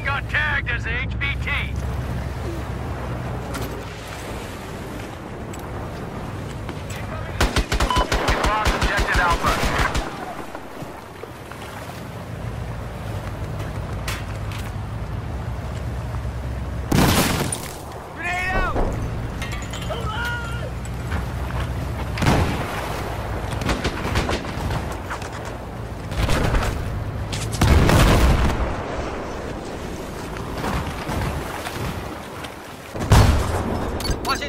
just got tagged as a HVT. The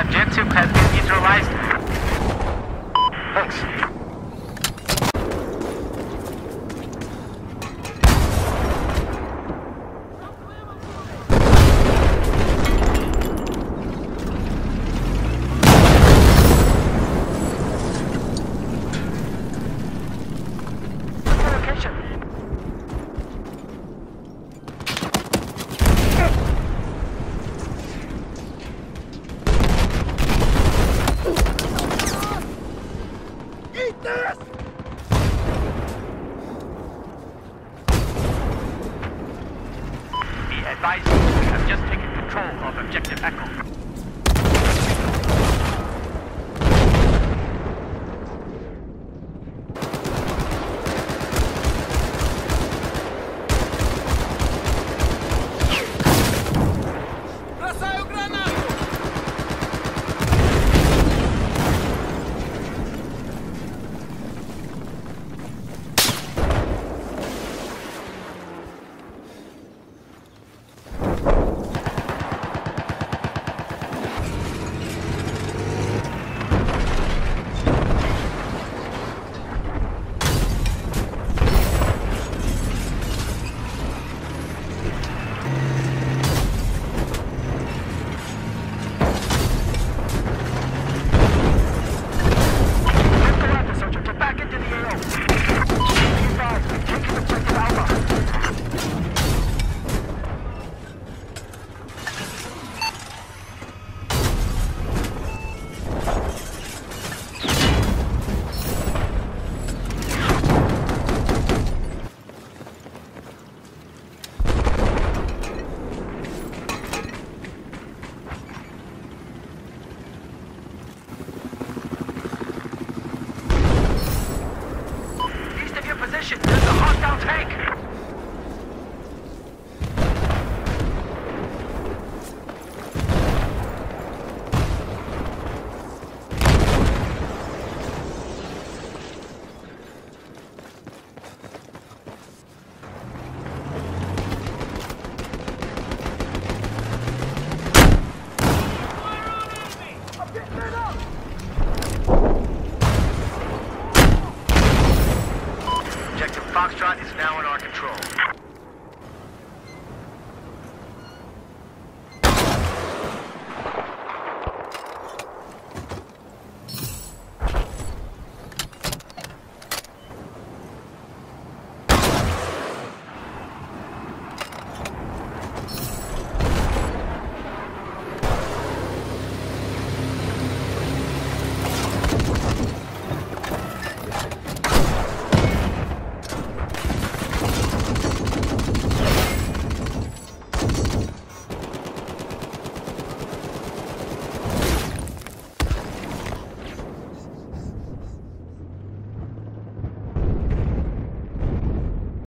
objective has been neutralized. Thanks. Location. Be advised, we have just taken control of Objective Echo. tank! Foxtrot is now in our control.